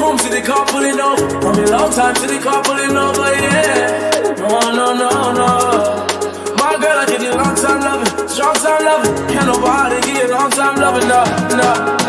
From to the car pulling over. From a long time to the car pulling over, oh yeah. No, no, no, no. My girl, I give you long time loving, strong time loving. Can't nobody give you long time loving, no, no.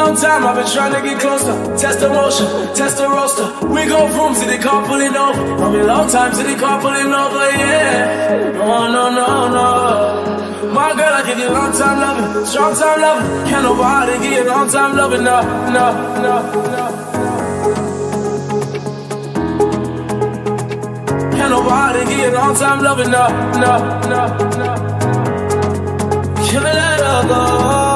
Long time I've been trying to get closer. Test the motion, test the roster. We go from to the car pulling over. From a long time to the car pulling over, yeah. No, no, no, no. My girl, I give you long time loving, strong time loving. Can't nobody give you long time loving, no, no, no, no. Can't nobody give you long time loving, no, no, no, no. Can't let her go.